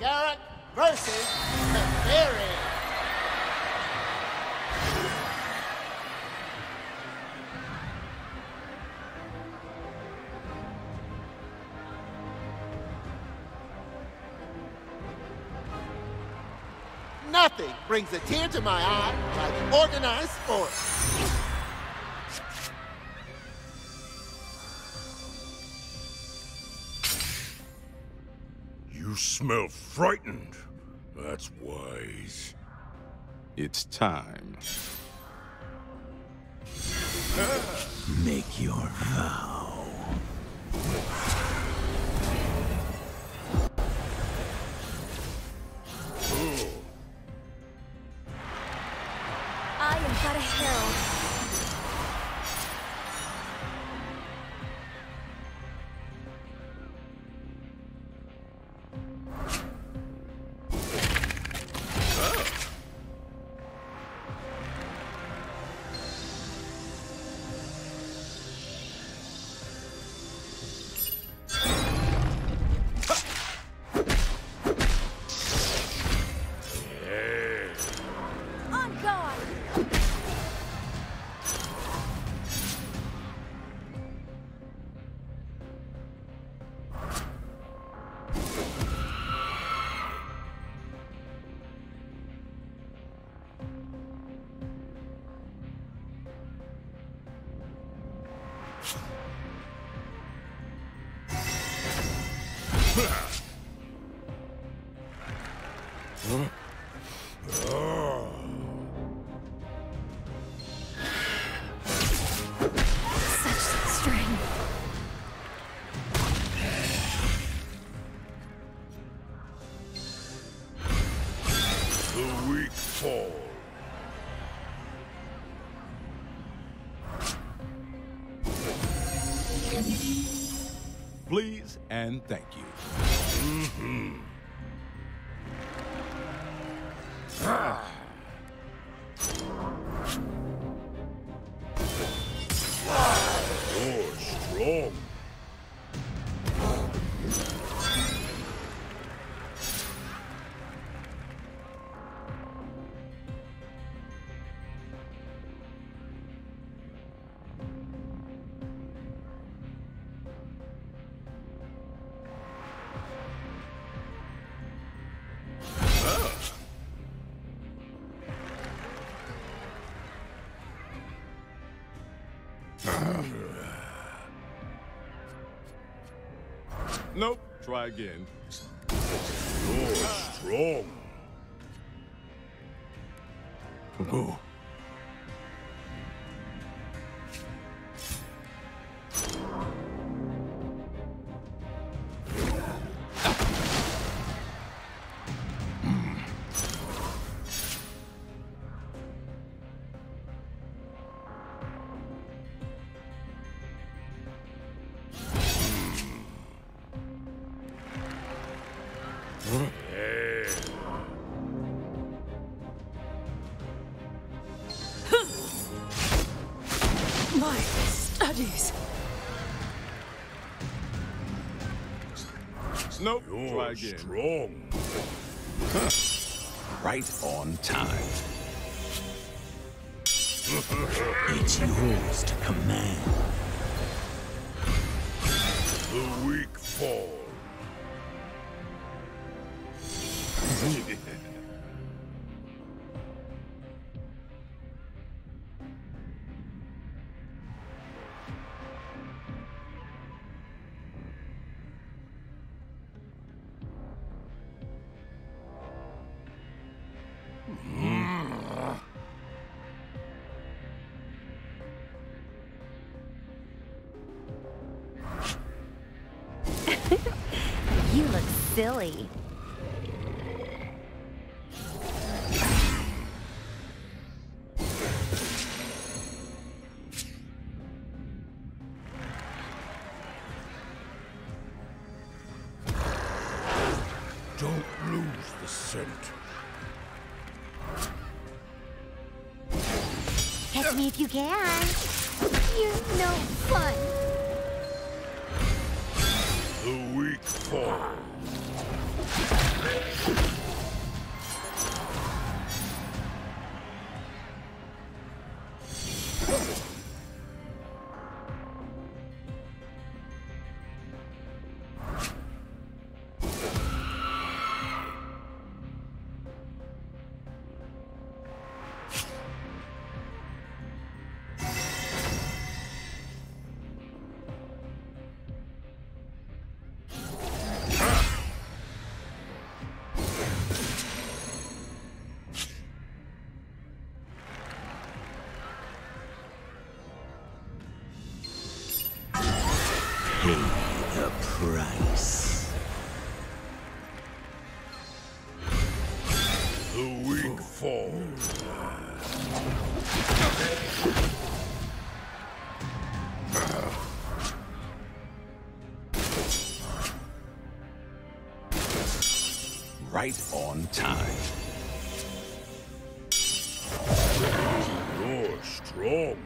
Garruk versus Theory. Nothing brings a tear to my eye like organized sport. You smell frightened. That's wise. It's time. Make your vow. I am but a herald. Please and thank you. You're Nope. Try again. You're strong. Hmm. My studies. Nope. You're Try again. strong. Huh. Right on time. it's yours to command. The weak fall. You look silly. Scent. Catch me if you can. You're no fun. The weak fall. The weak fall. Right on time. You're strong.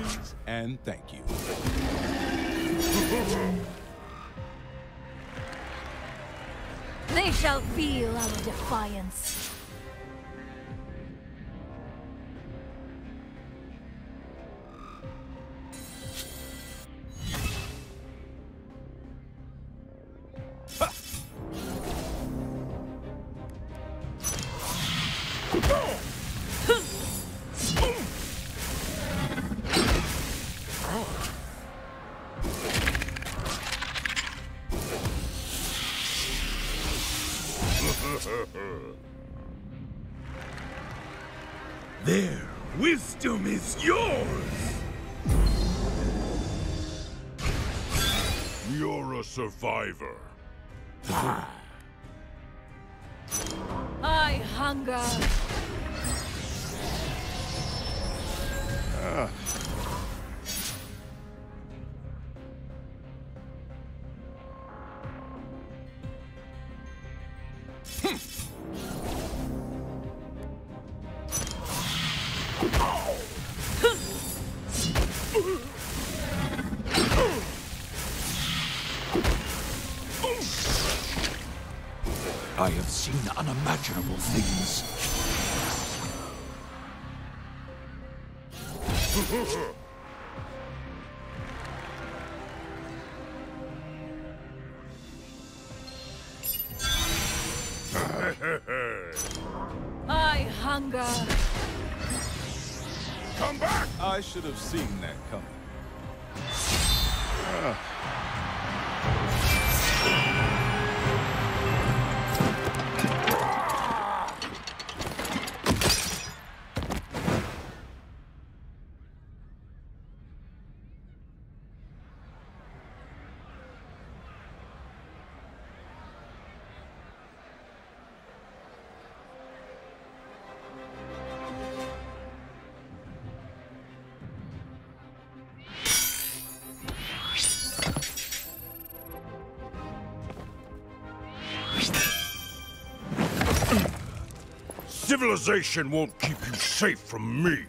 Please and thank you. They shall feel our defiance. Their You're a survivor. I hunger. Ah. I have seen unimaginable things. I hunger. Come back! I should have seen that coming. Civilization won't keep you safe from me.